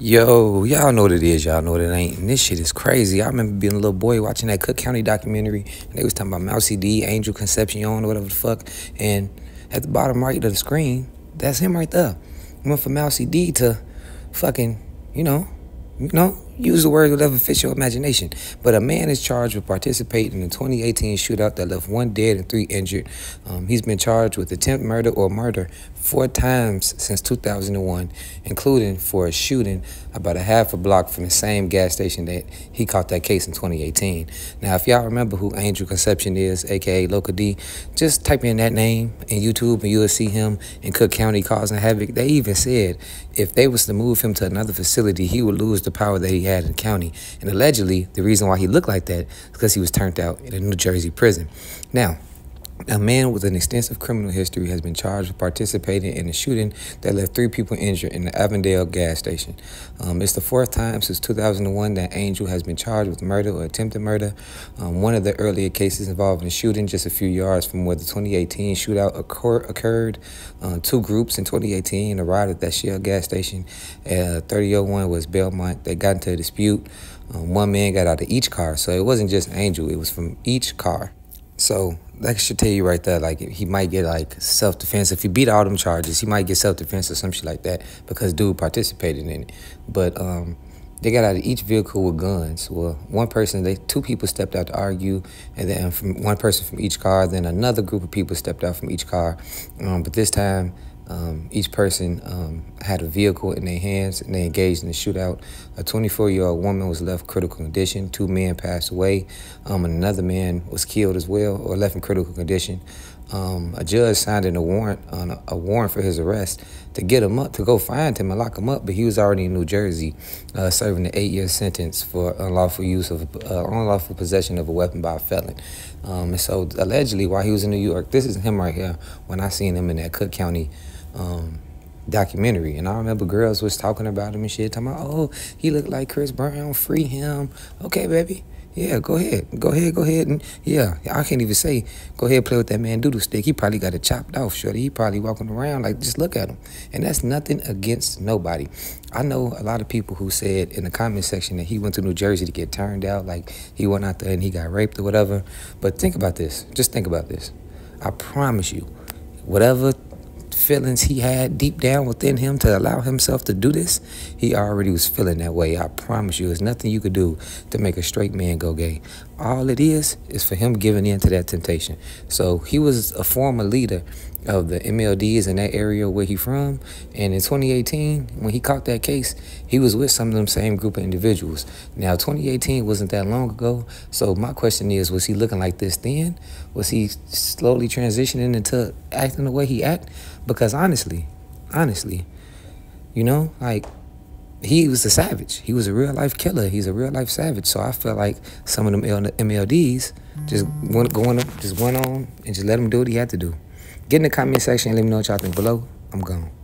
Yo, y'all know what it is. Y'all know what it ain't. And this shit is crazy. I remember being a little boy watching that Cook County documentary. And they was talking about Mousie D, Angel Concepcion, or whatever the fuck. And at the bottom right of the screen, that's him right there. Went from Mousie D to fucking, you know, you know, use the word whatever fits your imagination. But a man is charged with participating in the 2018 shootout that left one dead and three injured. Um, he's been charged with attempt murder or murder four times since 2001, including for a shooting about a half a block from the same gas station that he caught that case in 2018. Now, if y'all remember who Angel Concepcion is, aka Local D, just type in that name in YouTube and you'll see him in Cook County causing havoc. They even said if they was to move him to another facility, he would lose the power that he had in the county. And allegedly, the reason why he looked like that is because he was turned out in a New Jersey prison. Now, a man with an extensive criminal history has been charged with participating in a shooting that left three people injured in the Avondale gas station. Um, it's the fourth time since 2001 that Angel has been charged with murder or attempted murder. Um, one of the earlier cases involved a shooting just a few yards from where the 2018 shootout occur occurred. Uh, two groups in 2018 arrived at that Shell gas station. Uh, 3001 was Belmont. They got into a dispute. Um, one man got out of each car, so it wasn't just Angel, it was from each car. So that should tell you right there, like he might get like self defense. If he beat all them charges, he might get self defense or some shit like that because dude participated in it. But um, they got out of each vehicle with guns. Well, one person, they two people stepped out to argue, and then from one person from each car. Then another group of people stepped out from each car. Um, but this time um, each person um, had a vehicle in their hands and they engaged in the shootout. A 24 year old woman was left critical condition. Two men passed away. Um, and another man was killed as well or left in critical condition. Um, a judge signed in a warrant on a, a, warrant for his arrest to get him up to go find him and lock him up. But he was already in New Jersey, uh, serving an eight year sentence for unlawful use of uh, unlawful possession of a weapon by a felon. Um, and so allegedly, while he was in New York, this is him right here. When I seen him in that Cook County um, documentary. And I remember girls was talking about him and shit, talking about, oh, he looked like Chris Brown, free him. Okay, baby. Yeah, go ahead. Go ahead, go ahead. And yeah, I can't even say, go ahead, play with that man doodle stick. He probably got it chopped off, shorty. He probably walking around like, just look at him. And that's nothing against nobody. I know a lot of people who said in the comment section that he went to New Jersey to get turned out, like he went out there and he got raped or whatever. But think about this. Just think about this. I promise you, whatever feelings he had deep down within him to allow himself to do this, he already was feeling that way. I promise you, there's nothing you could do to make a straight man go gay. All it is is for him giving in to that temptation. So he was a former leader of the MLDs in that area where he from. And in 2018, when he caught that case, he was with some of them same group of individuals. Now, 2018 wasn't that long ago. So my question is, was he looking like this then? Was he slowly transitioning into acting the way he act? Because honestly, honestly, you know, like he was a savage. He was a real life killer. He's a real life savage. So I feel like some of them MLDs just went going up, just went on and just let him do what he had to do. Get in the comment section and let me know what y'all think below. I'm gone.